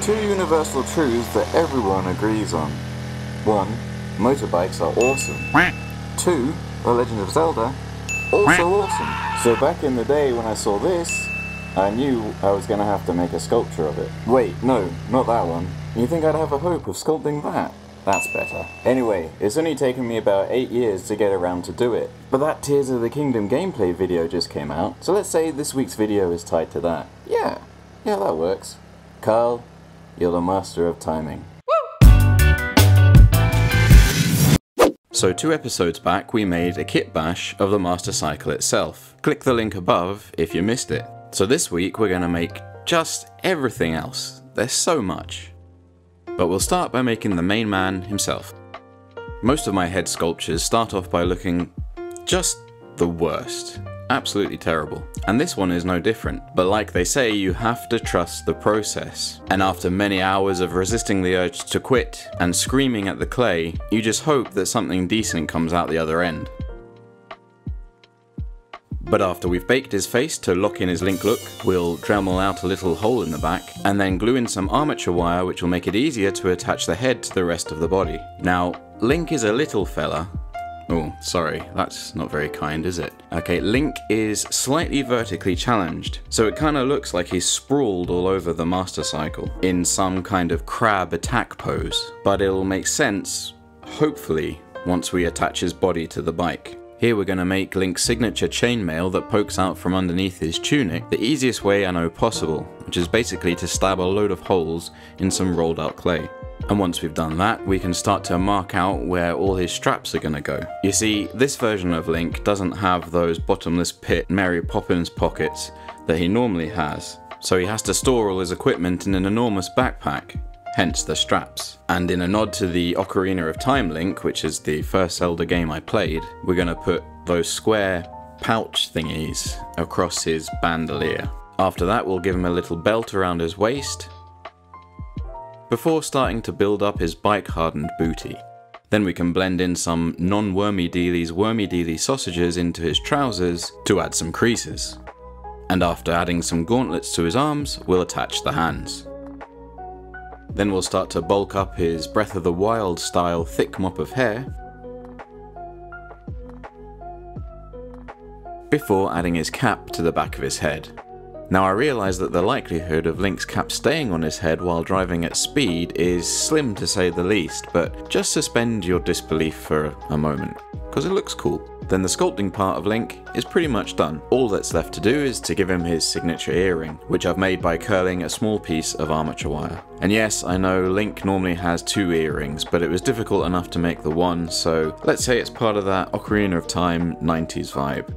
are two universal truths that everyone agrees on. One, motorbikes are awesome. Two, The Legend of Zelda, also awesome. So back in the day when I saw this, I knew I was gonna have to make a sculpture of it. Wait, no, not that one. You think I'd have a hope of sculpting that? That's better. Anyway, it's only taken me about 8 years to get around to do it. But that Tears of the Kingdom gameplay video just came out, so let's say this week's video is tied to that. Yeah, yeah that works. Carl, you're the master of timing. So two episodes back we made a kit bash of the Master Cycle itself. Click the link above if you missed it. So this week we're going to make just everything else. There's so much. But we'll start by making the main man himself. Most of my head sculptures start off by looking just the worst. Absolutely terrible. And this one is no different. But like they say, you have to trust the process. And after many hours of resisting the urge to quit and screaming at the clay, you just hope that something decent comes out the other end. But after we've baked his face to lock in his link look, we'll Dremel out a little hole in the back, and then glue in some armature wire which will make it easier to attach the head to the rest of the body. Now, Link is a little fella, Oh, sorry, that's not very kind, is it? Okay, Link is slightly vertically challenged, so it kind of looks like he's sprawled all over the Master Cycle in some kind of crab attack pose, but it'll make sense, hopefully, once we attach his body to the bike. Here we're going to make Link's signature chainmail that pokes out from underneath his tunic the easiest way I know possible, which is basically to stab a load of holes in some rolled out clay. And once we've done that, we can start to mark out where all his straps are going to go. You see, this version of Link doesn't have those bottomless pit Mary Poppins pockets that he normally has, so he has to store all his equipment in an enormous backpack, hence the straps. And in a nod to the Ocarina of Time Link, which is the first Zelda game I played, we're going to put those square pouch thingies across his bandolier. After that, we'll give him a little belt around his waist, before starting to build up his bike hardened booty. Then we can blend in some non-wormy dealies wormy dealy sausages into his trousers to add some creases. And after adding some gauntlets to his arms, we'll attach the hands. Then we'll start to bulk up his Breath of the Wild style thick mop of hair, before adding his cap to the back of his head. Now I realise that the likelihood of Link's cap staying on his head while driving at speed is slim to say the least, but just suspend your disbelief for a moment, because it looks cool. Then the sculpting part of Link is pretty much done. All that's left to do is to give him his signature earring, which I've made by curling a small piece of armature wire. And yes, I know Link normally has two earrings, but it was difficult enough to make the one, so let's say it's part of that Ocarina of Time 90s vibe.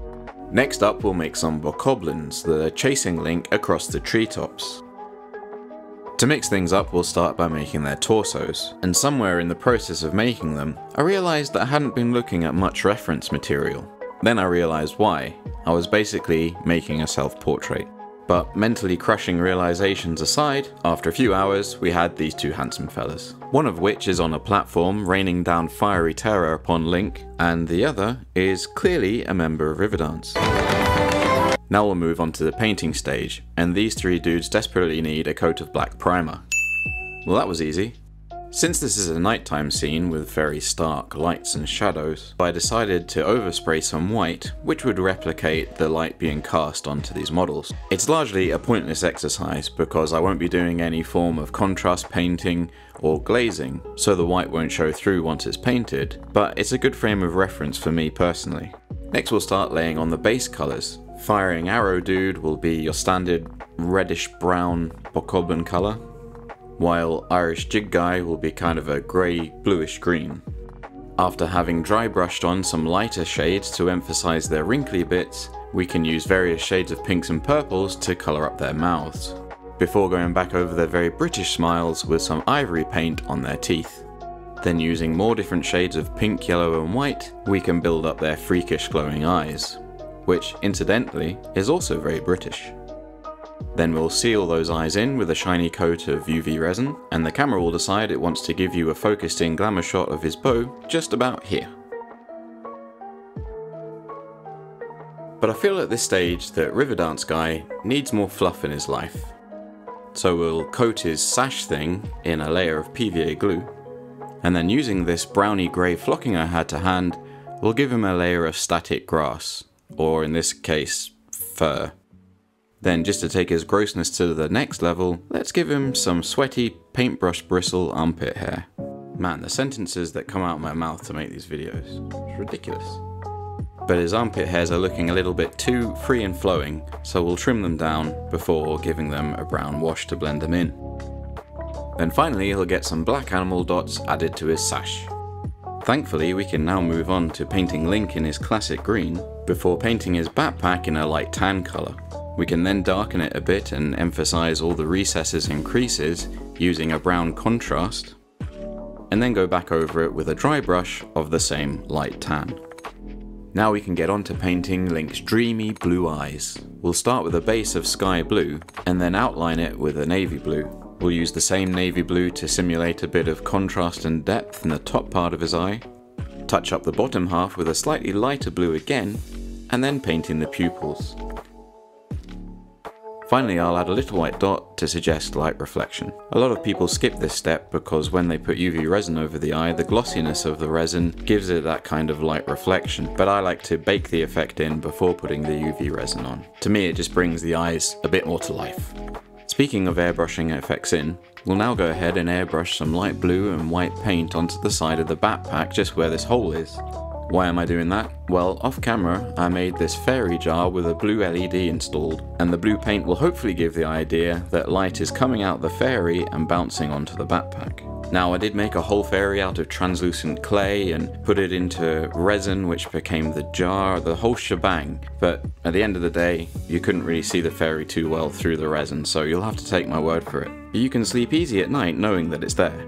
Next up we'll make some bokoblins that are chasing Link across the treetops. To mix things up we'll start by making their torsos, and somewhere in the process of making them, I realised that I hadn't been looking at much reference material. Then I realised why. I was basically making a self-portrait. But mentally crushing realizations aside, after a few hours, we had these two handsome fellas. One of which is on a platform raining down fiery terror upon Link, and the other is clearly a member of Riverdance. Now we'll move on to the painting stage, and these three dudes desperately need a coat of black primer. Well that was easy. Since this is a nighttime scene with very stark lights and shadows, I decided to overspray some white, which would replicate the light being cast onto these models. It's largely a pointless exercise because I won't be doing any form of contrast painting or glazing, so the white won't show through once it's painted, but it's a good frame of reference for me personally. Next we'll start laying on the base colours. Firing Arrow Dude will be your standard reddish brown bokoblin colour, while Irish Jig Guy will be kind of a grey bluish green. After having dry brushed on some lighter shades to emphasise their wrinkly bits, we can use various shades of pinks and purples to colour up their mouths, before going back over their very British smiles with some ivory paint on their teeth. Then using more different shades of pink, yellow and white, we can build up their freakish glowing eyes, which incidentally is also very British. Then we'll seal those eyes in with a shiny coat of UV resin, and the camera will decide it wants to give you a focused in glamour shot of his bow just about here. But I feel at this stage that Riverdance Guy needs more fluff in his life. So we'll coat his sash thing in a layer of PVA glue, and then using this browny grey flocking I had to hand, we'll give him a layer of static grass, or in this case, fur. Then, just to take his grossness to the next level, let's give him some sweaty paintbrush bristle armpit hair. Man, the sentences that come out of my mouth to make these videos, it's ridiculous. But his armpit hairs are looking a little bit too free and flowing, so we'll trim them down before giving them a brown wash to blend them in. Then finally he'll get some black animal dots added to his sash. Thankfully we can now move on to painting Link in his classic green, before painting his backpack in a light tan colour. We can then darken it a bit and emphasise all the recesses and creases using a brown contrast, and then go back over it with a dry brush of the same light tan. Now we can get on to painting Link's dreamy blue eyes. We'll start with a base of sky blue, and then outline it with a navy blue. We'll use the same navy blue to simulate a bit of contrast and depth in the top part of his eye, touch up the bottom half with a slightly lighter blue again, and then paint in the pupils. Finally, I'll add a little white dot to suggest light reflection. A lot of people skip this step because when they put UV resin over the eye, the glossiness of the resin gives it that kind of light reflection, but I like to bake the effect in before putting the UV resin on. To me, it just brings the eyes a bit more to life. Speaking of airbrushing effects in, we'll now go ahead and airbrush some light blue and white paint onto the side of the backpack just where this hole is. Why am I doing that? Well, off camera, I made this fairy jar with a blue LED installed, and the blue paint will hopefully give the idea that light is coming out the fairy and bouncing onto the backpack. Now I did make a whole fairy out of translucent clay and put it into resin which became the jar, the whole shebang, but at the end of the day you couldn't really see the fairy too well through the resin so you'll have to take my word for it. You can sleep easy at night knowing that it's there.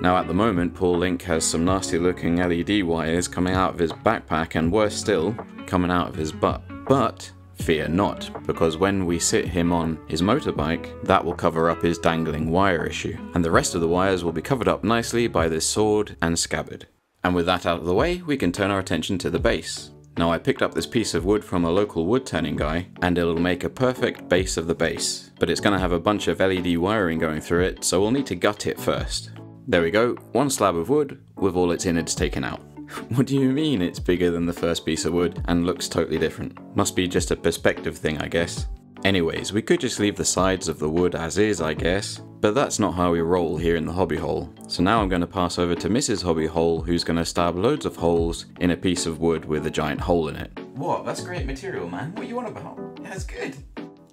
Now at the moment, Paul Link has some nasty looking LED wires coming out of his backpack and worse still, coming out of his butt. But fear not, because when we sit him on his motorbike, that will cover up his dangling wire issue, and the rest of the wires will be covered up nicely by this sword and scabbard. And with that out of the way, we can turn our attention to the base. Now I picked up this piece of wood from a local wood turning guy, and it'll make a perfect base of the base, but it's going to have a bunch of LED wiring going through it, so we'll need to gut it first. There we go, one slab of wood with all its innards taken out. What do you mean it's bigger than the first piece of wood and looks totally different? Must be just a perspective thing, I guess. Anyways, we could just leave the sides of the wood as is, I guess, but that's not how we roll here in the hobby hole. So now I'm going to pass over to Mrs. Hobby Hole, who's going to stab loads of holes in a piece of wood with a giant hole in it. What? That's great material, man. What are you on about? That's good.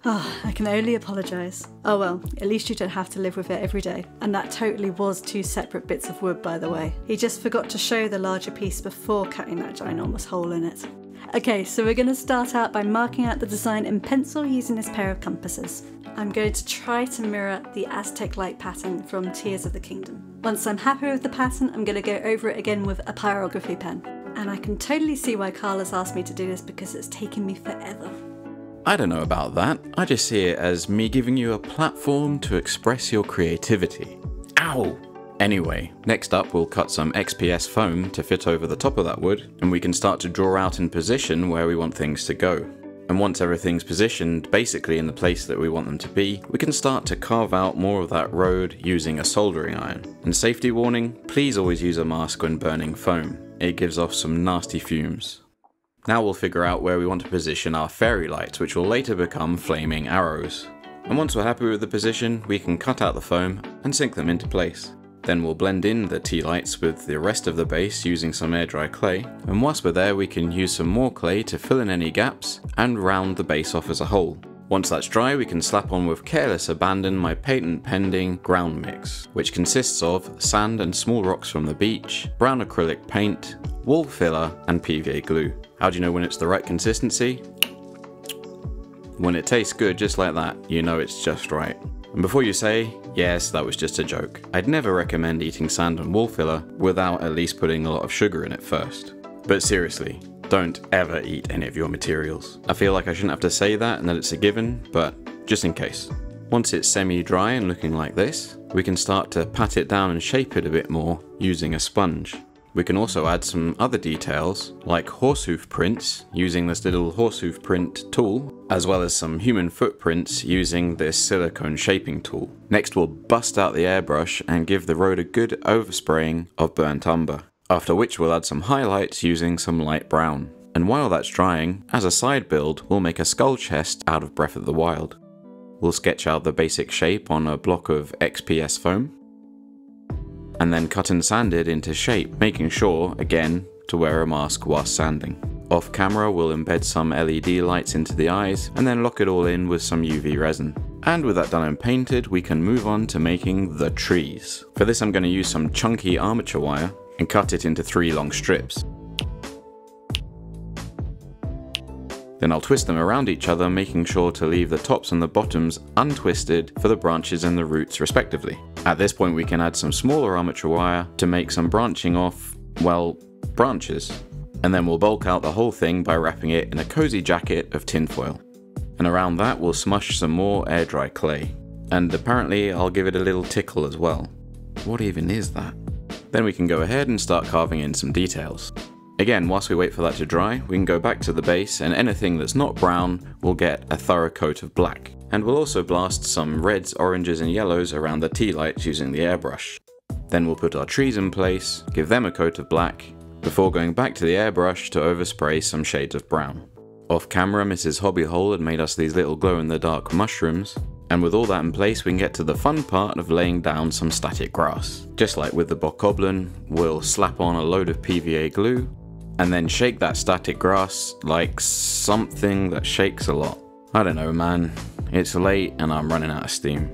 Oh, I can only apologise. Oh well, at least you don't have to live with it every day. And that totally was two separate bits of wood, by the way. He just forgot to show the larger piece before cutting that ginormous hole in it. Okay, so we're going to start out by marking out the design in pencil using this pair of compasses. I'm going to try to mirror the Aztec light pattern from Tears of the Kingdom. Once I'm happy with the pattern, I'm going to go over it again with a pyrography pen. And I can totally see why Carla's asked me to do this because it's taken me forever. I don't know about that. I just see it as me giving you a platform to express your creativity. Ow! Anyway, next up we'll cut some XPS foam to fit over the top of that wood, and we can start to draw out in position where we want things to go. And once everything's positioned basically in the place that we want them to be, we can start to carve out more of that road using a soldering iron. And safety warning, please always use a mask when burning foam. It gives off some nasty fumes. Now we'll figure out where we want to position our fairy lights, which will later become flaming arrows. And once we're happy with the position, we can cut out the foam and sink them into place. Then we'll blend in the tea lights with the rest of the base using some air dry clay, and whilst we're there we can use some more clay to fill in any gaps and round the base off as a whole. Once that's dry, we can slap on with careless abandon my patent pending ground mix, which consists of sand and small rocks from the beach, brown acrylic paint, wall filler, and PVA glue. How do you know when it's the right consistency? When it tastes good just like that, you know it's just right. And before you say, yes, that was just a joke, I'd never recommend eating sand and wool filler without at least putting a lot of sugar in it first. But seriously, don't ever eat any of your materials. I feel like I shouldn't have to say that and that it's a given, but just in case. Once it's semi-dry and looking like this, we can start to pat it down and shape it a bit more using a sponge. We can also add some other details, like horsehoof prints using this little horsehoof print tool, as well as some human footprints using this silicone shaping tool. Next we'll bust out the airbrush and give the road a good overspraying of burnt umber, after which we'll add some highlights using some light brown. And while that's drying, as a side build, we'll make a skull chest out of Breath of the Wild. We'll sketch out the basic shape on a block of XPS foam, and then cut and sand it into shape, making sure, again, to wear a mask whilst sanding. Off camera, we'll embed some LED lights into the eyes, and then lock it all in with some UV resin. And with that done and painted, we can move on to making the trees. For this I'm going to use some chunky armature wire and cut it into three long strips. Then I'll twist them around each other, making sure to leave the tops and the bottoms untwisted for the branches and the roots respectively. At this point we can add some smaller armature wire to make some branching off, well, branches. And then we'll bulk out the whole thing by wrapping it in a cozy jacket of tinfoil. And around that we'll smush some more air dry clay. And apparently I'll give it a little tickle as well. What even is that? Then we can go ahead and start carving in some details. Again, whilst we wait for that to dry, we can go back to the base and anything that's not brown will get a thorough coat of black. And we'll also blast some reds, oranges and yellows around the tea lights using the airbrush. Then we'll put our trees in place, give them a coat of black, before going back to the airbrush to overspray some shades of brown. Off camera, Mrs. Hobbyhole had made us these little glow-in-the-dark mushrooms, and with all that in place we can get to the fun part of laying down some static grass. Just like with the Bokoblin, we'll slap on a load of PVA glue, and then shake that static grass like something that shakes a lot. I don't know, man. It's late and I'm running out of steam.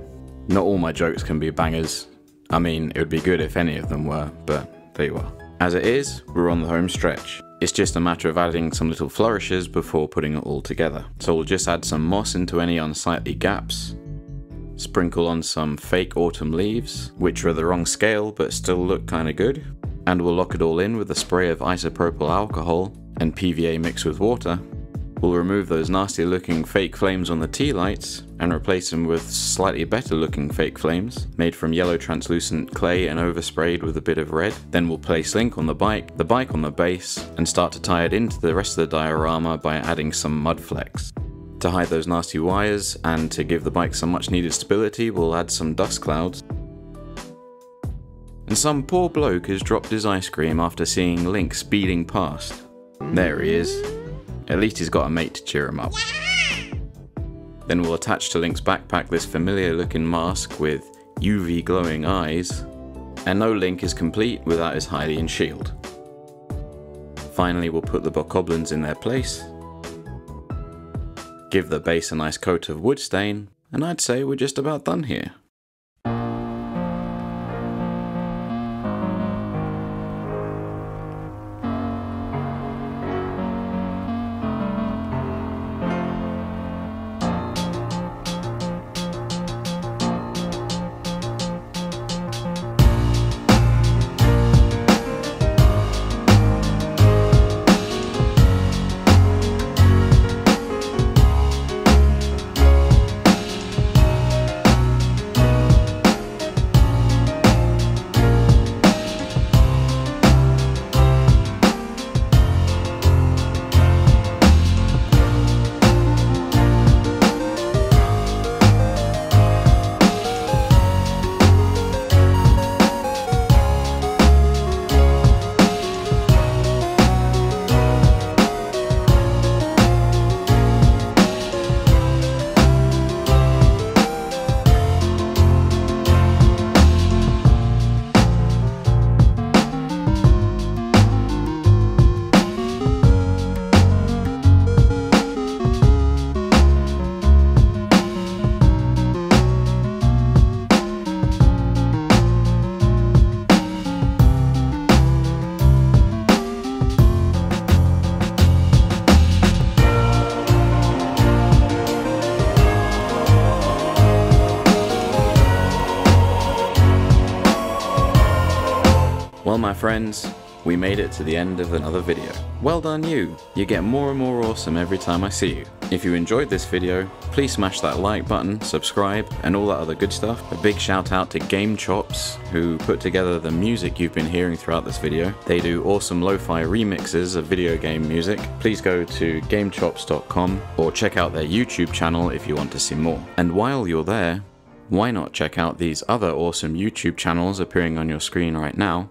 Not all my jokes can be bangers. I mean, it would be good if any of them were, but there you are. As it is, we're on the home stretch. It's just a matter of adding some little flourishes before putting it all together. So we'll just add some moss into any unsightly gaps, sprinkle on some fake autumn leaves, which are the wrong scale but still look kinda good, and we'll lock it all in with a spray of isopropyl alcohol and PVA mixed with water. We'll remove those nasty looking fake flames on the tea lights and replace them with slightly better looking fake flames made from yellow translucent clay and oversprayed with a bit of red. Then we'll place Link on the bike, the bike on the base, and start to tie it into the rest of the diorama by adding some mud. To hide those nasty wires and to give the bike some much needed stability, we'll add some dust clouds and some poor bloke has dropped his ice cream after seeing Link speeding past. There he is. At least he's got a mate to cheer him up. Then we'll attach to Link's backpack this familiar looking mask with UV glowing eyes, and no Link is complete without his Hylian shield. Finally we'll put the bokoblins in their place, give the base a nice coat of wood stain, and I'd say we're just about done here. My friends, we made it to the end of another video. Well done you, you get more and more awesome every time I see you. If you enjoyed this video, please smash that like button, subscribe, and all that other good stuff. A big shout out to Game Chops, who put together the music you've been hearing throughout this video. They do awesome lo-fi remixes of video game music. Please go to gamechops.com or check out their YouTube channel if you want to see more. And while you're there, why not check out these other awesome YouTube channels appearing on your screen right now?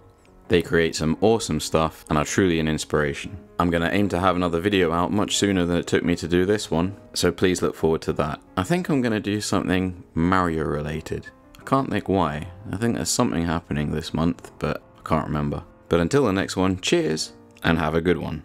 They create some awesome stuff and are truly an inspiration. I'm going to aim to have another video out much sooner than it took me to do this one, so please look forward to that. I think I'm going to do something Mario related. I can't think why. I think there's something happening this month, but I can't remember. But until the next one, cheers and have a good one.